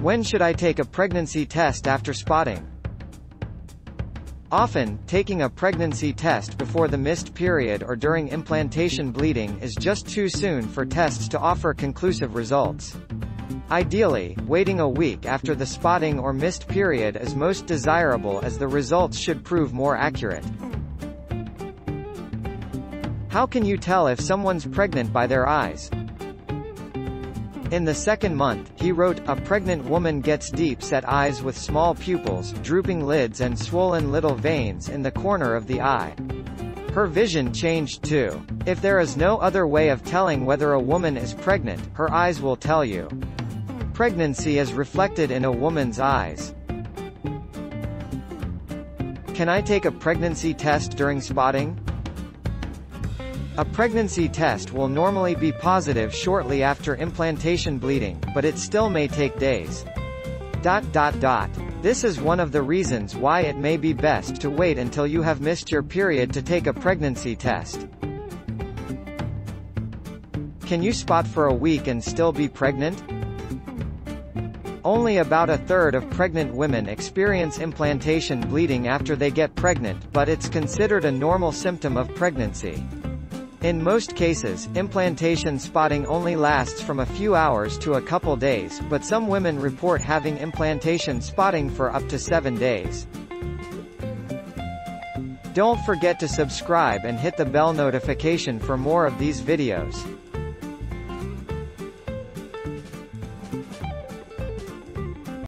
When should I take a pregnancy test after spotting? Often, taking a pregnancy test before the missed period or during implantation bleeding is just too soon for tests to offer conclusive results. Ideally, waiting a week after the spotting or missed period is most desirable as the results should prove more accurate. How can you tell if someone's pregnant by their eyes? In the second month, he wrote, a pregnant woman gets deep set eyes with small pupils, drooping lids and swollen little veins in the corner of the eye. Her vision changed too. If there is no other way of telling whether a woman is pregnant, her eyes will tell you. Pregnancy is reflected in a woman's eyes. Can I take a pregnancy test during spotting? A pregnancy test will normally be positive shortly after implantation bleeding, but it still may take days. Dot dot dot. This is one of the reasons why it may be best to wait until you have missed your period to take a pregnancy test. Can you spot for a week and still be pregnant? Only about a third of pregnant women experience implantation bleeding after they get pregnant, but it's considered a normal symptom of pregnancy. In most cases, implantation spotting only lasts from a few hours to a couple days, but some women report having implantation spotting for up to 7 days. Don't forget to subscribe and hit the bell notification for more of these videos.